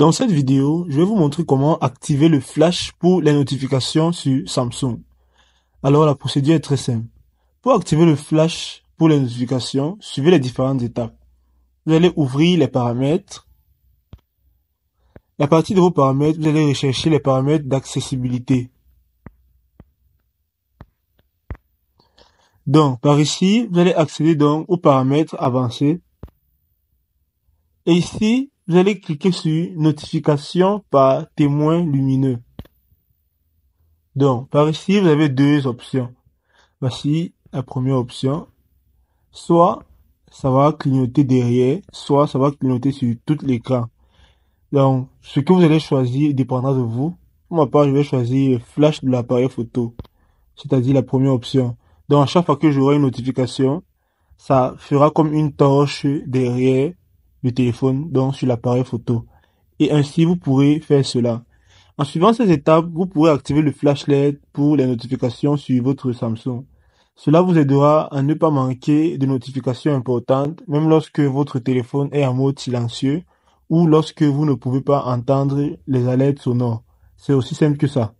Dans cette vidéo, je vais vous montrer comment activer le flash pour les notifications sur Samsung. Alors la procédure est très simple. Pour activer le flash pour les notifications, suivez les différentes étapes. Vous allez ouvrir les paramètres. À partir de vos paramètres, vous allez rechercher les paramètres d'accessibilité. Donc, par ici, vous allez accéder donc aux paramètres avancés. Et ici, vous allez cliquer sur notification par témoin lumineux. Donc, par ici, vous avez deux options. Voici la première option. Soit ça va clignoter derrière, soit ça va clignoter sur tout l'écran. Donc, ce que vous allez choisir dépendra de vous. Pour ma part, je vais choisir flash de l'appareil photo, c'est-à-dire la première option. Donc, à chaque fois que j'aurai une notification, ça fera comme une torche derrière le téléphone, donc sur l'appareil photo. Et ainsi, vous pourrez faire cela. En suivant ces étapes, vous pourrez activer le flash LED pour les notifications sur votre Samsung. Cela vous aidera à ne pas manquer de notifications importantes, même lorsque votre téléphone est en mode silencieux ou lorsque vous ne pouvez pas entendre les alertes sonores. C'est aussi simple que ça.